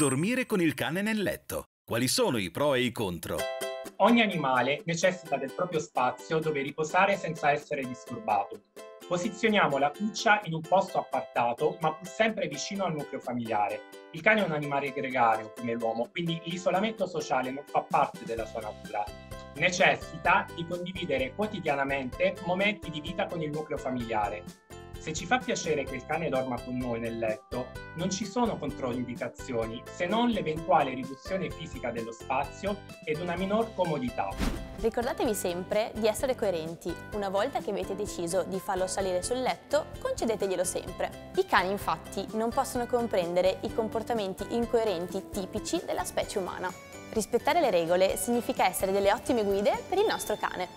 Dormire con il cane nel letto. Quali sono i pro e i contro? Ogni animale necessita del proprio spazio dove riposare senza essere disturbato. Posizioniamo la cuccia in un posto appartato, ma pur sempre vicino al nucleo familiare. Il cane è un animale gregario come l'uomo, quindi l'isolamento sociale non fa parte della sua natura. Necessita di condividere quotidianamente momenti di vita con il nucleo familiare. Se ci fa piacere che il cane dorma con noi nel letto, non ci sono controindicazioni se non l'eventuale riduzione fisica dello spazio ed una minor comodità. Ricordatevi sempre di essere coerenti. Una volta che avete deciso di farlo salire sul letto, concedeteglielo sempre. I cani infatti non possono comprendere i comportamenti incoerenti tipici della specie umana. Rispettare le regole significa essere delle ottime guide per il nostro cane.